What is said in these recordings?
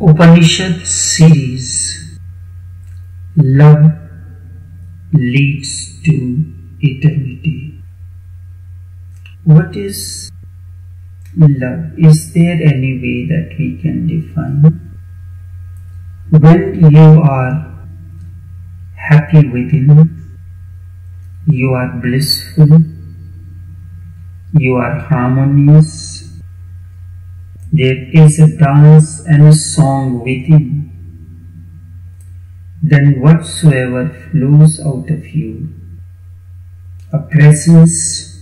Upanishad series Love leads to eternity. What is love? Is there any way that we can define? When you are happy within, you are blissful, you are harmonious, there is a dance and a song within, then whatsoever flows out of you, a presence,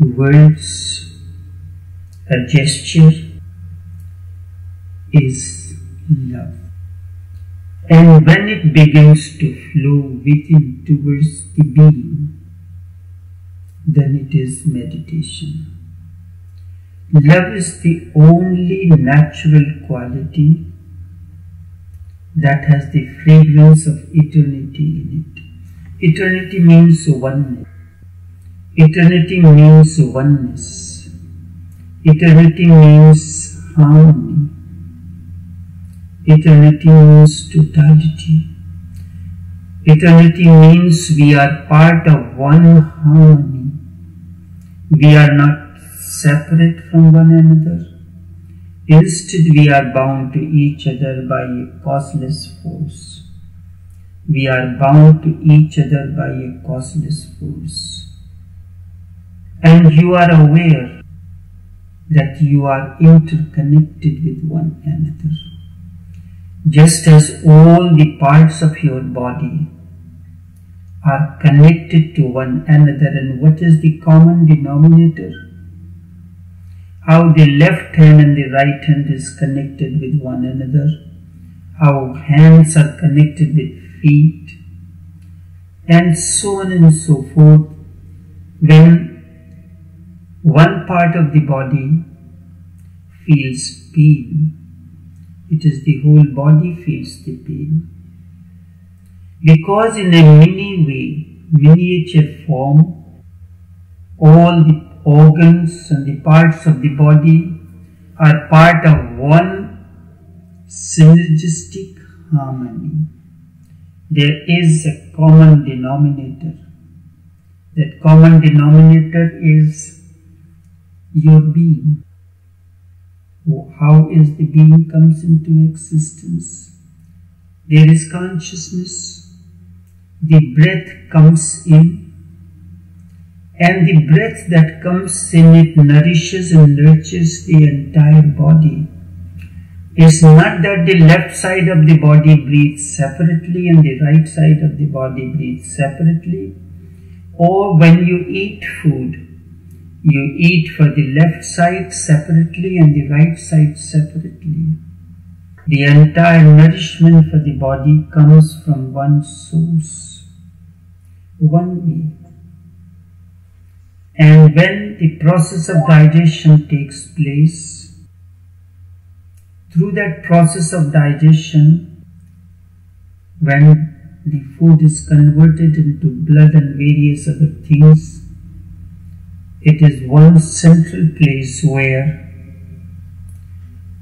words, a gesture, is love. And when it begins to flow within towards the being, then it is meditation. Love is the only natural quality that has the fragrance of eternity in it. Eternity means oneness. Eternity means oneness. Eternity means harmony. Eternity means totality. Eternity means we are part of one harmony. We are not separate from one another. Instead, we are bound to each other by a causeless force. We are bound to each other by a causeless force. And you are aware that you are interconnected with one another. Just as all the parts of your body are connected to one another, and what is the common denominator? How the left hand and the right hand is connected with one another, how hands are connected with feet, and so on and so forth. When one part of the body feels pain, it is the whole body feels the pain. Because in a mini way, miniature form, all the organs and the parts of the body are part of one synergistic harmony. There is a common denominator. That common denominator is your being. How is the being comes into existence? There is consciousness. The breath comes in and the breath that comes in it nourishes and nurtures the entire body. It's not that the left side of the body breathes separately and the right side of the body breathes separately. Or when you eat food, you eat for the left side separately and the right side separately. The entire nourishment for the body comes from one source, one. And when the process of digestion takes place, through that process of digestion, when the food is converted into blood and various other things, it is one central place where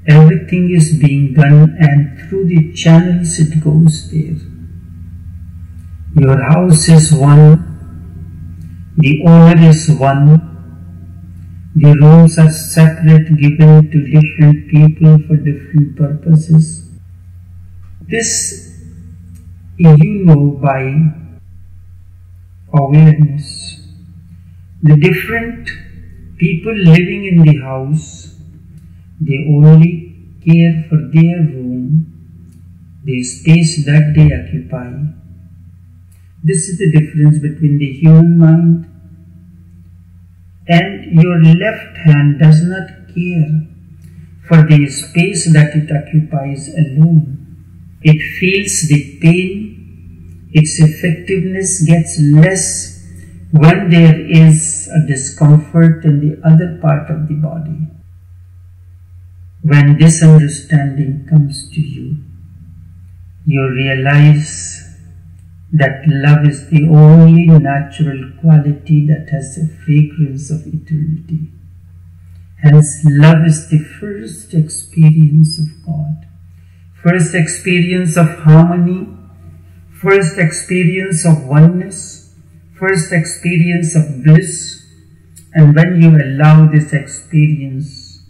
everything is being done and through the channels it goes there. Your house is one the owner is one. The rooms are separate given to different people for different purposes. This you know by awareness. The different people living in the house, they only care for their room, the space that they occupy this is the difference between the human mind your left hand does not care for the space that it occupies alone. It feels the pain, its effectiveness gets less when there is a discomfort in the other part of the body. When this understanding comes to you, you realize that love is the only natural quality that has the fragrance of eternity. Hence, love is the first experience of God, first experience of harmony, first experience of oneness, first experience of bliss. And when you allow this experience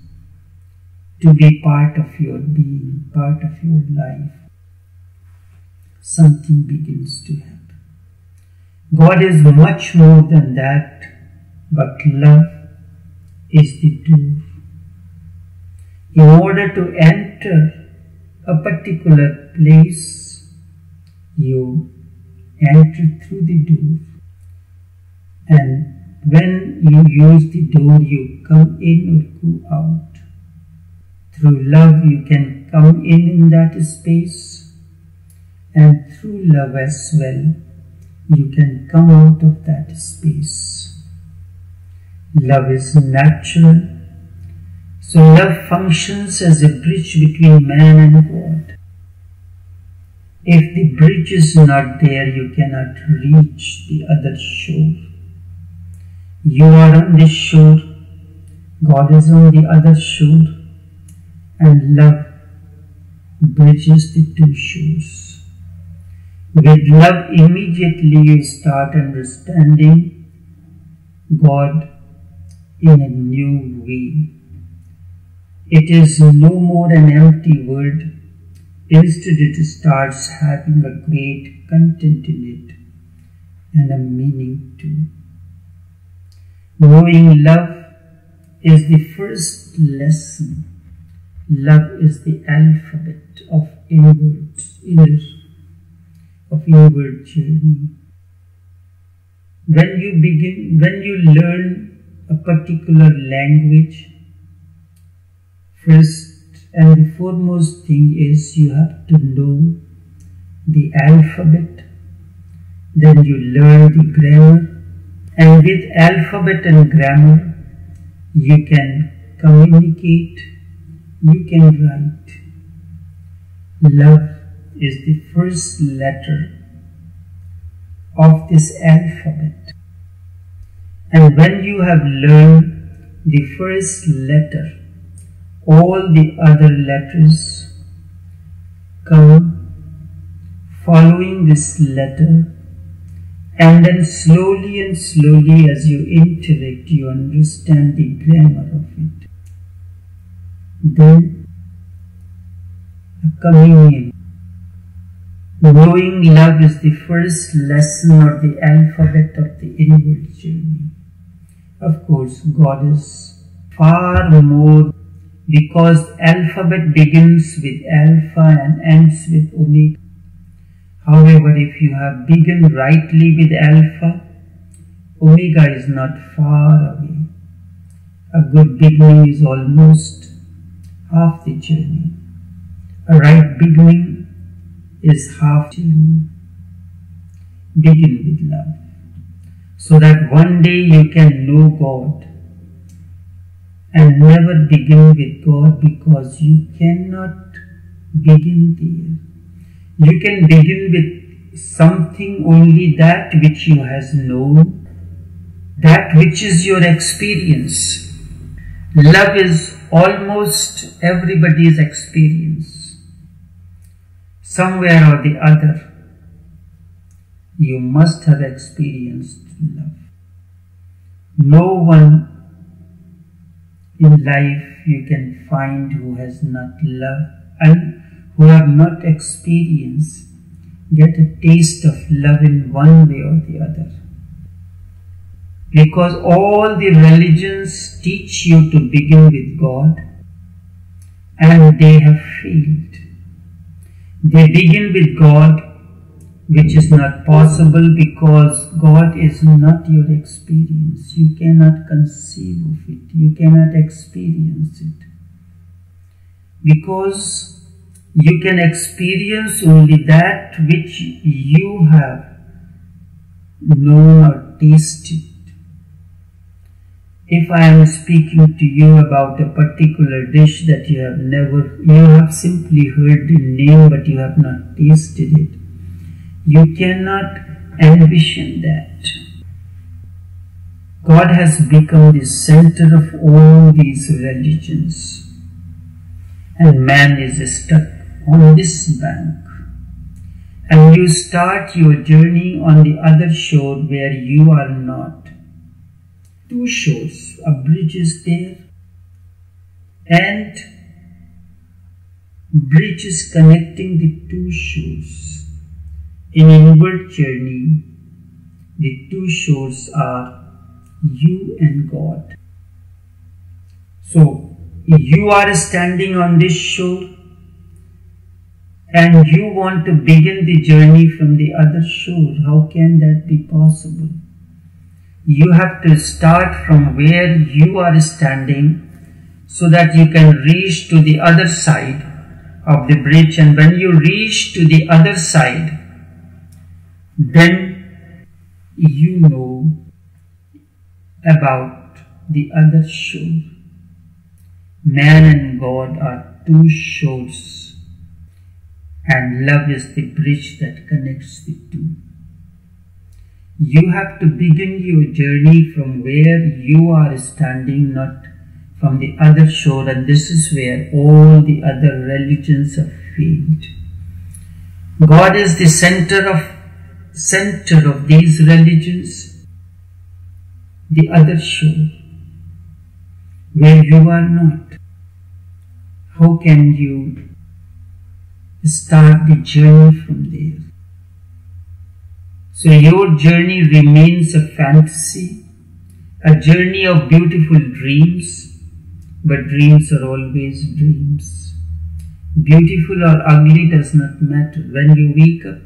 to be part of your being, part of your life, something begins to happen. God is much more than that, but love is the door. In order to enter a particular place, you enter through the door. And when you use the door, you come in or go out. Through love, you can come in in that space, and through love as well, you can come out of that space. Love is natural. So love functions as a bridge between man and God. If the bridge is not there, you cannot reach the other shore. You are on this shore, God is on the other shore, and love bridges the two shores. With love, immediately you start understanding God in a new way. It is no more an empty word, instead, it starts having a great content in it and a meaning too. Knowing love is the first lesson. Love is the alphabet of inward, inner, of inward journey. When you begin, when you learn a particular language, first and the foremost thing is you have to know the alphabet, then you learn the grammar, and with alphabet and grammar, you can communicate, you can write. Love is the first letter of this alphabet. And when you have learned the first letter, all the other letters come following this letter and then slowly and slowly as you interact you understand the grammar of it. Then communion. Knowing love is the first lesson or the alphabet of the inward journey. Of course, God is far more because alphabet begins with alpha and ends with omega. However, if you have begun rightly with alpha, omega is not far away. A good beginning is almost half the journey. A right beginning is half journey. Begin with love. So that one day you can know God and never begin with God because you cannot begin there. You can begin with something only that which you has known, that which is your experience. Love is almost everybody's experience. Somewhere or the other, you must have experienced love. No one in life you can find who has not loved and uh, who have not experienced get a taste of love in one way or the other. Because all the religions teach you to begin with God and they have failed. They begin with God which is not possible because God is not your experience. You cannot conceive of it, you cannot experience it. Because you can experience only that which you have known or tasted. If I am speaking to you about a particular dish that you have never, you have simply heard the name but you have not tasted it, you cannot envision that. God has become the center of all these religions, and man is stuck on this bank. And you start your journey on the other shore where you are not. Two shores, a bridge is there, and bridges connecting the two shores. In inward journey, the two shores are you and God. So, you are standing on this shore and you want to begin the journey from the other shore. How can that be possible? You have to start from where you are standing so that you can reach to the other side of the bridge and when you reach to the other side then you know about the other shore. Man and God are two shores and love is the bridge that connects the two. You have to begin your journey from where you are standing, not from the other shore, and this is where all the other religions have failed. God is the center of center of these religions, the other shore, where you are not. How can you start the journey from there? So your journey remains a fantasy, a journey of beautiful dreams, but dreams are always dreams. Beautiful or ugly does not matter. When you wake up,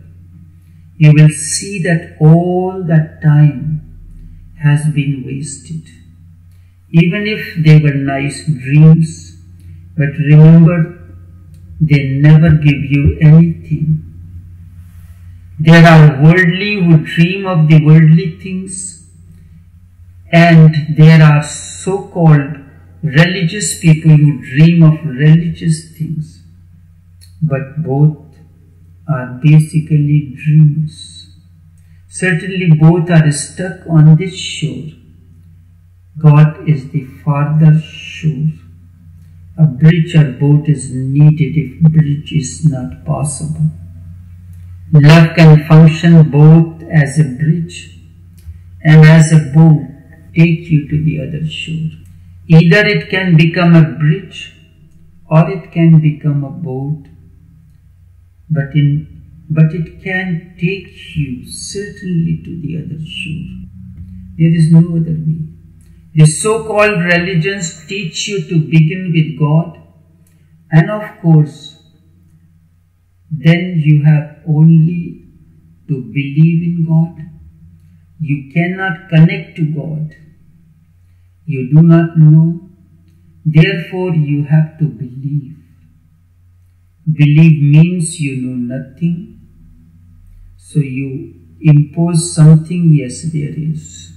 you will see that all that time has been wasted. Even if they were nice dreams, but remember, they never give you anything. There are worldly who dream of the worldly things, and there are so called religious people who dream of religious things, but both are basically dreamers. Certainly, both are stuck on this shore. God is the farther shore. A bridge or boat is needed if bridge is not possible. Love can function both as a bridge and as a boat take you to the other shore. Either it can become a bridge or it can become a boat, but, in, but it can take you certainly to the other shore. There is no other way. The so-called religions teach you to begin with God and of course then you have only to believe in God. You cannot connect to God you do not know, therefore you have to believe. Believe means you know nothing, so you impose something, yes, there is.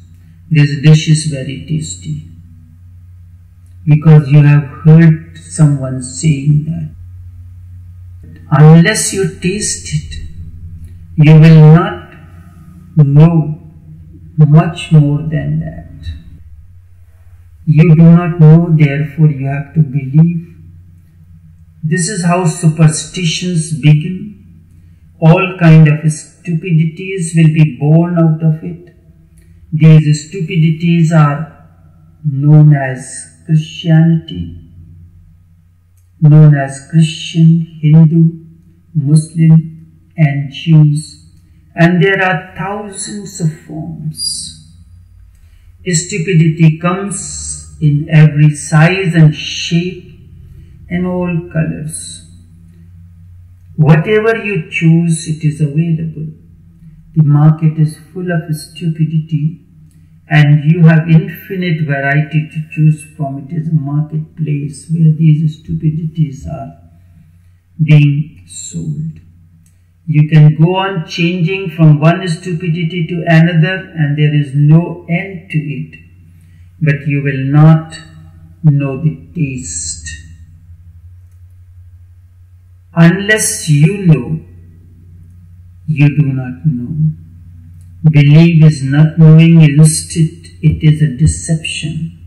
This dish is very tasty because you have heard someone saying that. Unless you taste it, you will not know much more than that. You do not know, therefore you have to believe. This is how superstitions begin. All kind of stupidities will be born out of it. These stupidities are known as Christianity, known as Christian, Hindu, Muslim and Jews. And there are thousands of forms. Stupidity comes in every size and shape and all colors. Whatever you choose, it is available. The market is full of stupidity and you have infinite variety to choose from. It is a marketplace where these stupidities are being sold. You can go on changing from one stupidity to another and there is no end to it but you will not know the taste. Unless you know, you do not know. Believe is not knowing, instinct, it is a deception.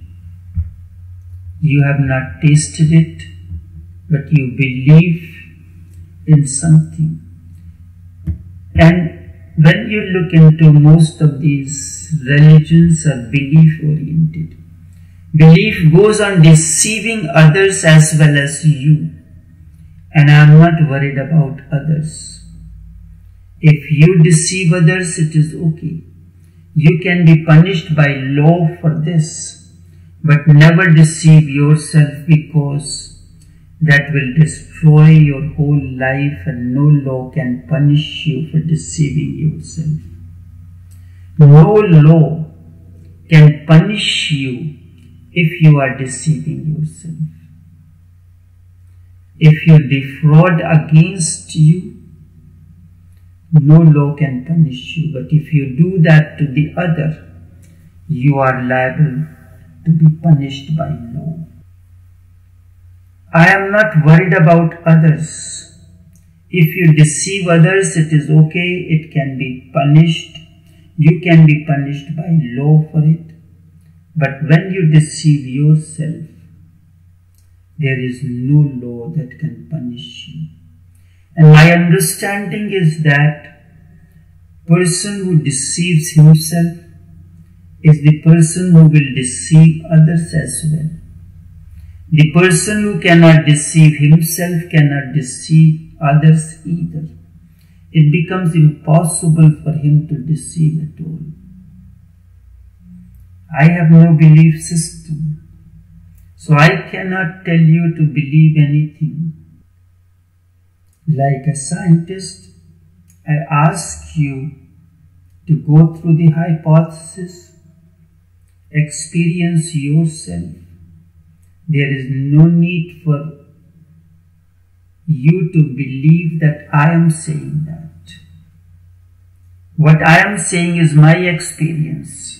You have not tasted it, but you believe in something. And when you look into most of these religions are belief oriented. Belief goes on deceiving others as well as you. And I am not worried about others. If you deceive others, it is okay. You can be punished by law for this, but never deceive yourself because that will destroy your whole life and no law can punish you for deceiving yourself. No law can punish you if you are deceiving yourself. If you defraud against you, no law can punish you. But if you do that to the other, you are liable to be punished by law. I am not worried about others. If you deceive others, it is okay, it can be punished. You can be punished by law for it. But when you deceive yourself, there is no law that can punish you. And my understanding is that person who deceives himself is the person who will deceive others as well. The person who cannot deceive himself cannot deceive others either. It becomes impossible for him to deceive at all. I have no belief system, so I cannot tell you to believe anything. Like a scientist, I ask you to go through the hypothesis, experience yourself. There is no need for you to believe that I am saying that. What I am saying is my experience.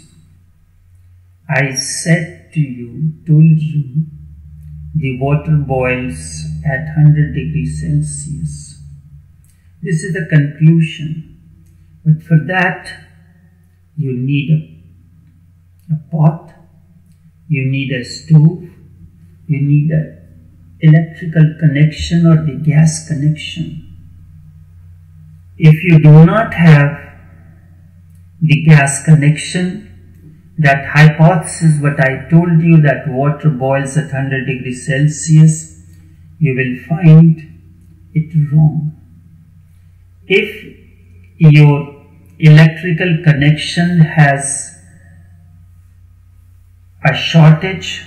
I said to you, told you, the water boils at 100 degrees Celsius. This is the conclusion. But for that, you need a, a pot, you need a stove, you need a electrical connection or the gas connection. If you do not have the gas connection, that hypothesis what I told you that water boils at 100 degrees Celsius, you will find it wrong. If your electrical connection has a shortage,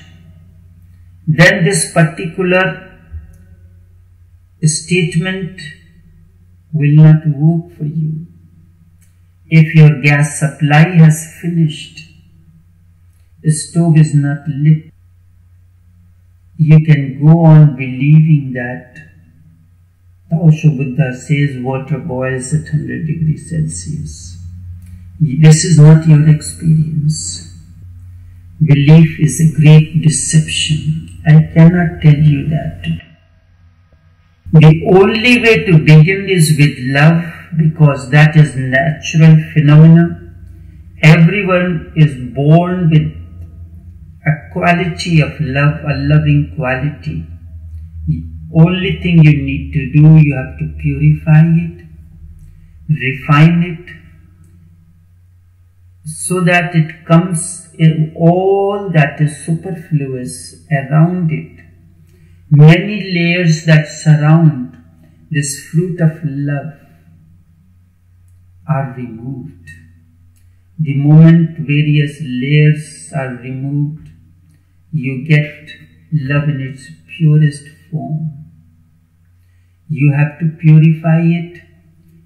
then this particular statement will not work for you. If your gas supply has finished, the stove is not lit, you can go on believing that Taosho Buddha says water boils at 100 degrees Celsius. This is not your experience. Belief is a great deception. I cannot tell you that. The only way to begin is with love because that is natural phenomena. Everyone is born with a quality of love, a loving quality. The only thing you need to do, you have to purify it, refine it, so that it comes in all that is superfluous around it. Many layers that surround this fruit of love are removed. The moment various layers are removed, you get love in its purest form. You have to purify it,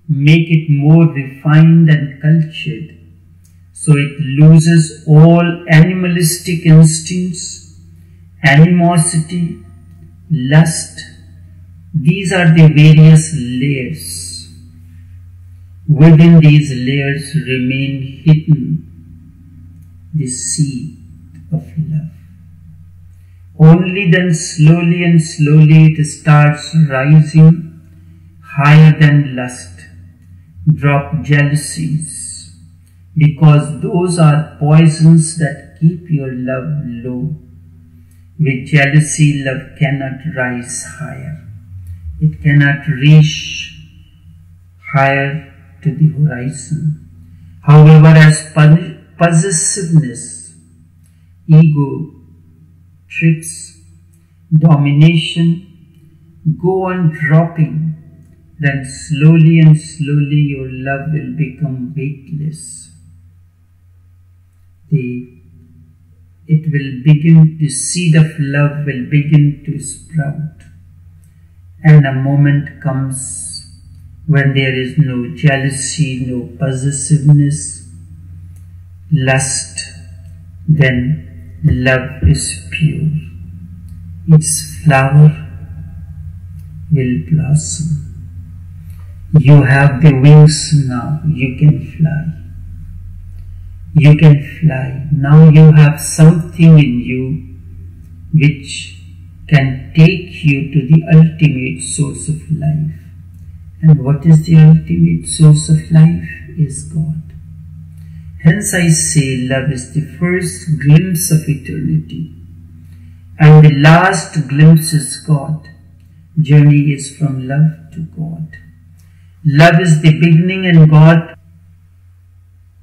make it more refined and cultured, so it loses all animalistic instincts, animosity, lust. These are the various layers. Within these layers remain hidden the seed of love. Only then slowly and slowly it starts rising higher than lust. Drop jealousies, because those are poisons that keep your love low. With jealousy, love cannot rise higher. It cannot reach higher to the horizon. However, as possessiveness, ego, tricks, domination go on dropping, then slowly and slowly your love will become weightless. The, it will begin, the seed of love will begin to sprout. And a moment comes when there is no jealousy, no possessiveness, lust, then love is pure. Its flower will blossom. You have the wings now, you can fly. You can fly. Now you have something in you which can take you to the ultimate source of life. And what is the ultimate source of life? Is God. Hence I say love is the first glimpse of eternity. And the last glimpse is God journey is from love to God. Love is the beginning and God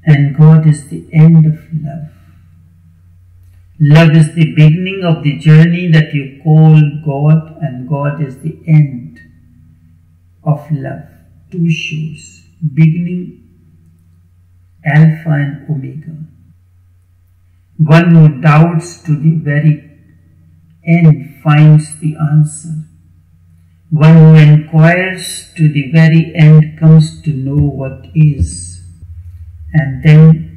and God is the end of love. Love is the beginning of the journey that you call God and God is the end of love. Two shows, beginning, Alpha and Omega. One who doubts to the very end finds the answer. One who inquires to the very end comes to know what is. And then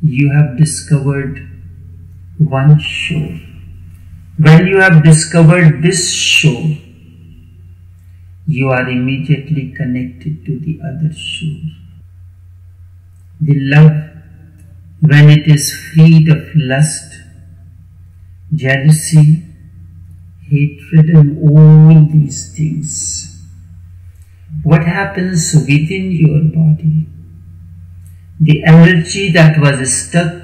you have discovered one shore. When you have discovered this shore, you are immediately connected to the other shore. The love, when it is freed of lust, jealousy, hatred, and all these things. What happens within your body? The energy that was stuck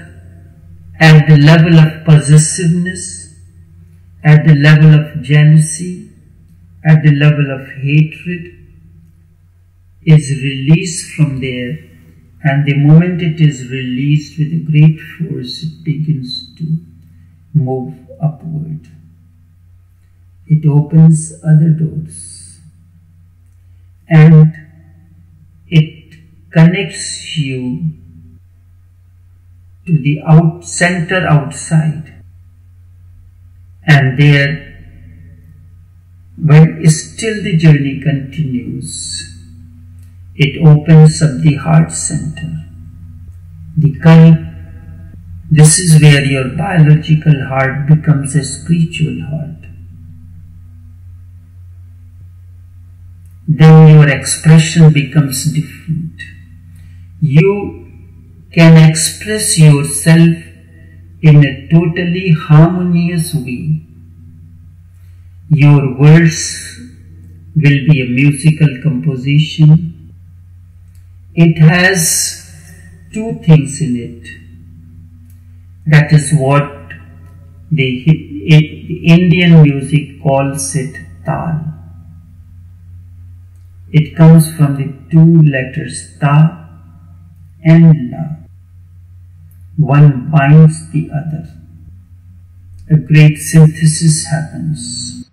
at the level of possessiveness, at the level of jealousy, at the level of hatred, is released from there. And the moment it is released with a great force, it begins to move upward. It opens other doors. And connects you to the out center outside. And there when still the journey continues it opens up the heart center. The qalb this is where your biological heart becomes a spiritual heart. Then your expression becomes different. You can express yourself in a totally harmonious way. Your words will be a musical composition. It has two things in it. That is what the, the Indian music calls it tal. It comes from the two letters ta and love. One binds the other. A great synthesis happens.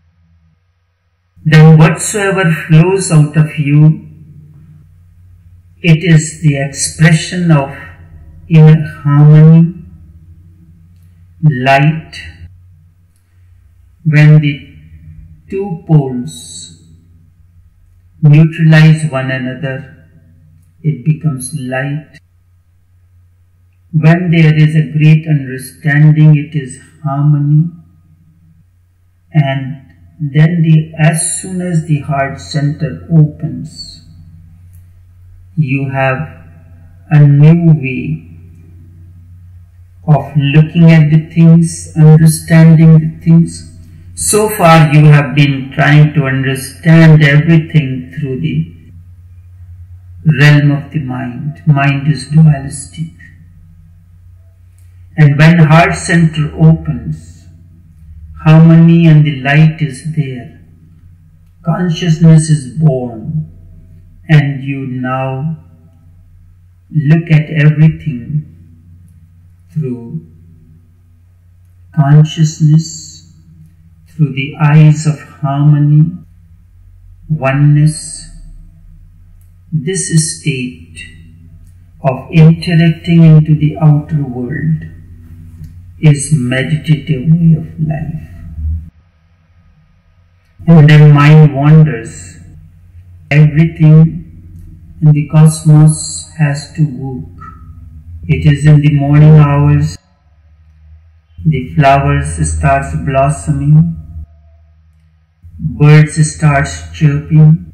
Then whatsoever flows out of you, it is the expression of inner harmony, light, when the two poles neutralize one another, it becomes light. When there is a great understanding, it is harmony. And then the, as soon as the heart center opens, you have a new way of looking at the things, understanding the things, so far you have been trying to understand everything through the realm of the mind. Mind is dualistic. And when heart center opens, harmony and the light is there. Consciousness is born and you now look at everything through consciousness, through the eyes of harmony, oneness. This state of interacting into the outer world is meditative way of life. And then mind wanders. Everything in the cosmos has to work. It is in the morning hours the flowers starts blossoming, birds starts chirping,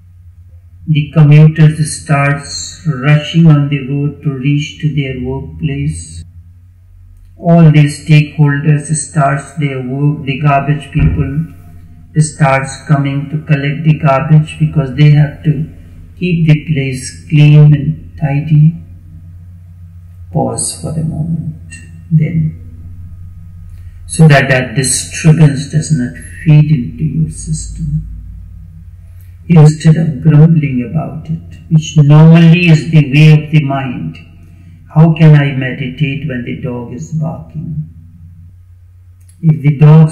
the commuters starts rushing on the road to reach to their workplace. All the stakeholders starts their work, the garbage people starts coming to collect the garbage because they have to keep the place clean and tidy. Pause for a moment, then so that that disturbance does not feed into your system. Instead of grumbling about it, which normally is the way of the mind, how can I meditate when the dog is barking? If the dog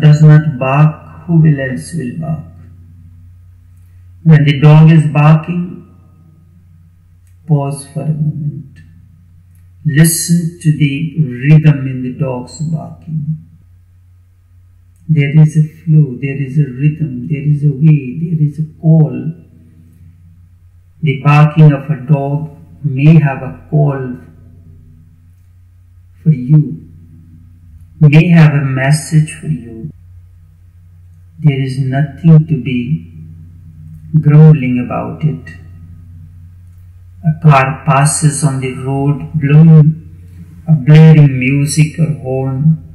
does not bark, who will else will bark? When the dog is barking, pause for a moment. Listen to the rhythm in the dog's barking. There is a flow, there is a rhythm, there is a way, there is a call. The barking of a dog may have a call for you, may have a message for you. There is nothing to be grumbling about it. A car passes on the road blowing a blaring music or horn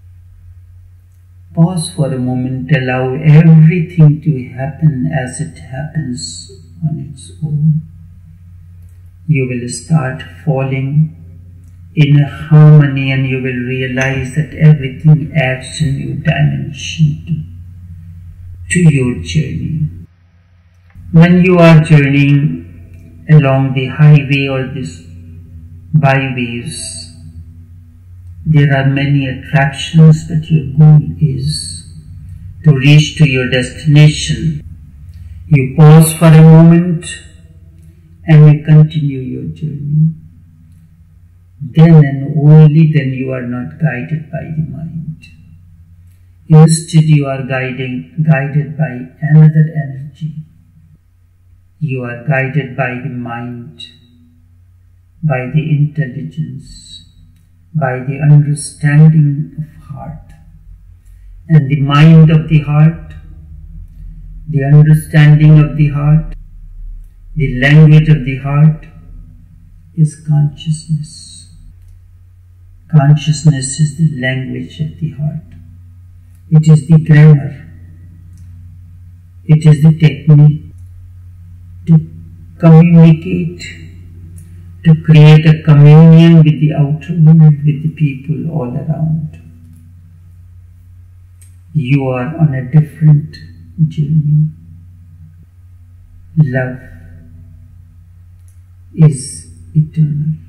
Pause for a moment, allow everything to happen as it happens on its own. You will start falling in harmony and you will realize that everything adds a new dimension to, to your journey. When you are journeying along the highway or these byways, there are many attractions, but your goal is to reach to your destination. You pause for a moment and you continue your journey. Then and only then you are not guided by the mind. Instead you are guiding, guided by another energy. You are guided by the mind, by the intelligence, by the understanding of heart and the mind of the heart, the understanding of the heart, the language of the heart is consciousness. Consciousness is the language of the heart. It is the grammar. It is the technique to communicate to create a communion with the outer world, with the people all around. You are on a different journey. Love is eternal.